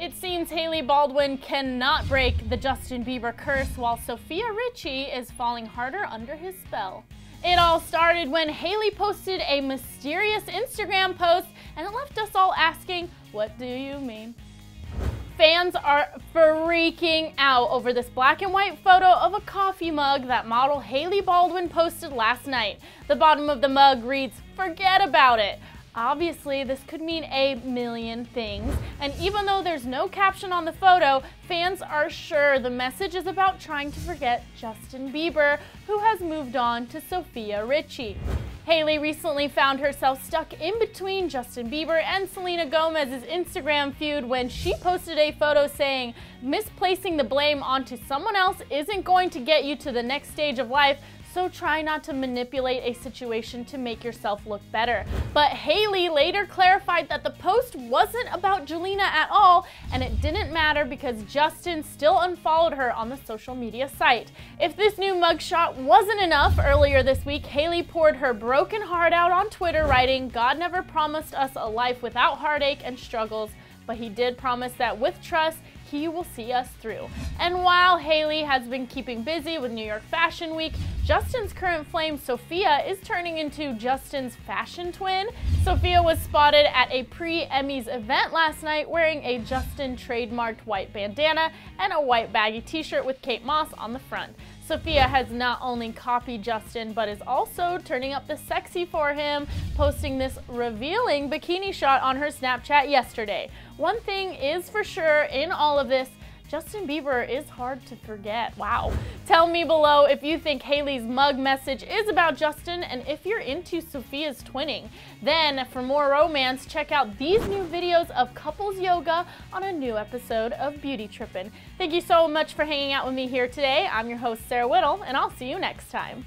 It seems Hailey Baldwin cannot break the Justin Bieber curse while Sofia Richie is falling harder under his spell. It all started when Hailey posted a mysterious Instagram post and it left us all asking, What do you mean? Fans are freaking out over this black and white photo of a coffee mug that model Hailey Baldwin posted last night. The bottom of the mug reads, Forget about it. Obviously, this could mean a million things, and even though there's no caption on the photo, fans are sure the message is about trying to forget Justin Bieber, who has moved on to Sofia Richie. Hailey recently found herself stuck in between Justin Bieber and Selena Gomez's Instagram feud when she posted a photo saying, misplacing the blame onto someone else isn't going to get you to the next stage of life, so try not to manipulate a situation to make yourself look better. But Hailey later clarified that the post wasn't about Jelena at all, and it didn't matter because Justin still unfollowed her on the social media site. If this new mugshot wasn't enough, earlier this week, Hailey poured her broken heart out on Twitter, writing, God never promised us a life without heartache and struggles, but he did promise that with trust, he will see us through. And while Hailey has been keeping busy with New York Fashion Week, Justin's current flame, Sofia, is turning into Justin's fashion twin. Sofia was spotted at a pre-Emmys event last night wearing a Justin trademarked white bandana and a white baggy t-shirt with Kate Moss on the front. Sofia has not only copied Justin, but is also turning up the sexy for him, posting this revealing bikini shot on her Snapchat yesterday. One thing is for sure in all of this, Justin Bieber is hard to forget. Wow. Tell me below if you think Hailey's mug message is about Justin and if you're into Sofia's twinning. Then, for more romance, check out these new videos of couples yoga on a new episode of Beauty Trippin'. Thank you so much for hanging out with me here today. I'm your host, Sarah Whittle, and I'll see you next time.